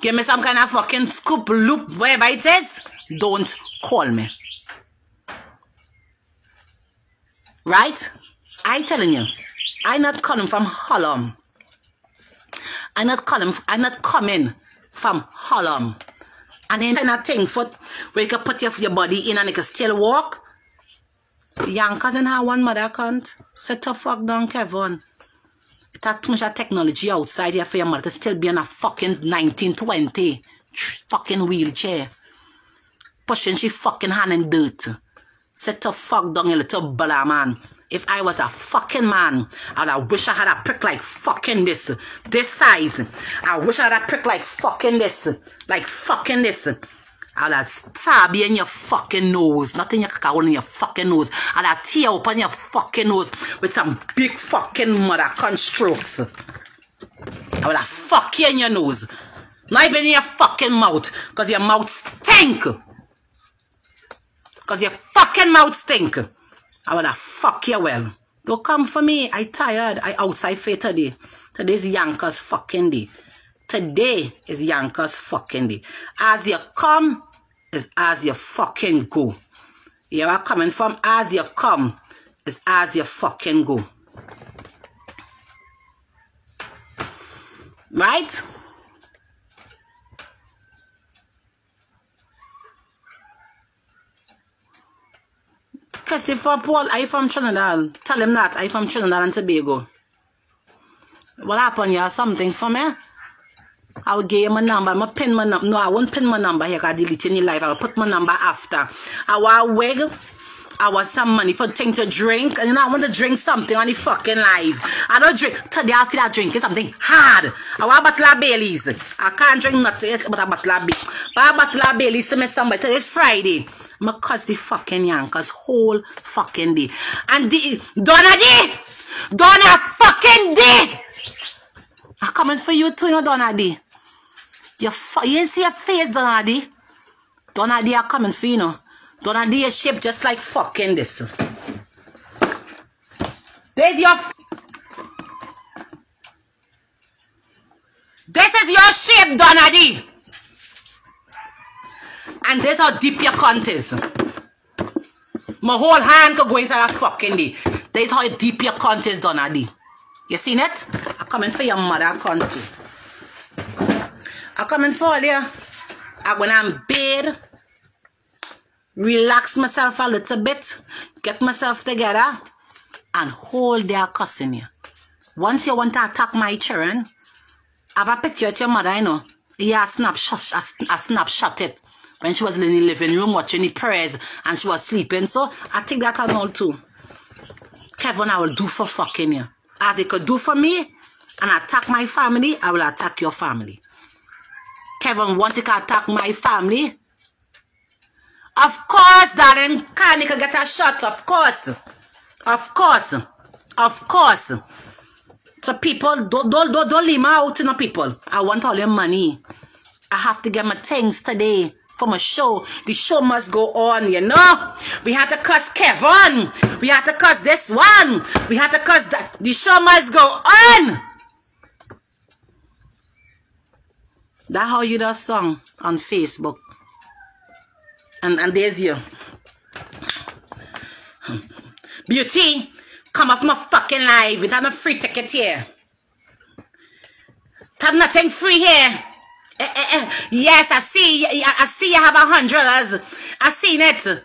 give me some kind of fucking scoop, loop, whatever it is, don't call me. Right? I telling you, I not coming from Harlem. I not coming, I not coming from Harlem. And then kind of thing for where you can put your, your body in and you can still walk. Yonkers cousin have one mother can't. Set the fuck down, Kevin. It has much technology outside here for your mother to still be in a fucking 1920 fucking wheelchair. Pushing she fucking hand in dirt. Set the fuck down, you little bala man. If I was a fucking man, and I wish I had a prick like fucking this, this size. I wish I had a prick like fucking this, like fucking this. I'll stab you in your fucking nose, not in your caca in your fucking nose. I'll tear open your fucking nose with some big fucking mother cunt strokes. I will fuck you in your nose. Not even in your fucking mouth, cause your mouth stink. Cause your fucking mouth stink. I wanna fuck you well. Don't come for me. I tired. I outside for today. Today's Yonkers fucking day. Today is Yonkers fucking day. As you come is as you fucking go. You are coming from as you come is as you fucking go. Right? Christopher Paul, are you from Trinidad? Tell him that. Are you from Trinidad and Tobago? What happened here? Something for me? I will give you my number. I'm to pin my number. No, I won't pin my number here. I delete any life. I'll put my number after. I a wig. I want some money for thing to drink. And you know, I want to drink something on the fucking live. I don't drink. Today I feel like drinking something hard. I want a bottle of Baileys. I can't drink nothing but a bottle of Baileys. But a bottle of Baileys to me somebody. Today's Friday. My cause the fucking Yonkers whole fucking day. And the Donna D! Donna fucking D! I'm coming for you too, you know, Donna D. You, you ain't see your face, Donna D. Donna D are coming for you, know. Donna D is shaped just like fucking this. There's your... This is your shape, Donna D. And this how deep your cunt is. My whole hand could go inside that fucking day. This how deep your cunt is, Donna D. You seen it? I'm coming for your mother cunt too. I'm coming for you. I'm gonna bed. Relax myself a little bit. Get myself together. And hold their cussing you. Once you want to attack my children, I have a picture with your mother, you know. Yeah, snapshot, I snapshot it when she was in the living room watching the prayers and she was sleeping. So I take that and all too. Kevin, I will do for fucking you. As he could do for me and attack my family, I will attack your family. Kevin want to attack my family. Of course, darling, Kanye can get a shot, of course. Of course. Of course. So people, don't, don't, don't, don't leave me out, you know, people. I want all your money. I have to get my things today for my show. The show must go on, you know. We have to cuss Kevin. We have to cuss this one. We have to cuss that. The show must go on. That how you do song on Facebook. And and there's you. Beauty, come off my fucking live. It a free ticket here. Have nothing free here. Eh, eh, eh. Yes, I see. I see you have a hundred. I seen it.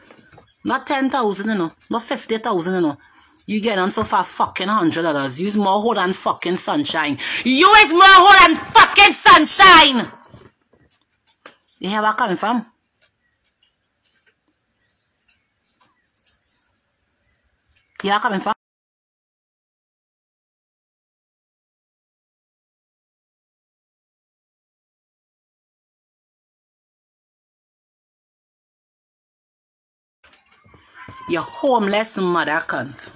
Not ten thousand, you know. Not fifty thousand, you know. You get on so far fucking hundred dollars. Use more hold than fucking sunshine. You is more hold than fucking sunshine. You hear where I'm coming from? You hear coming from? You homeless mother cunt.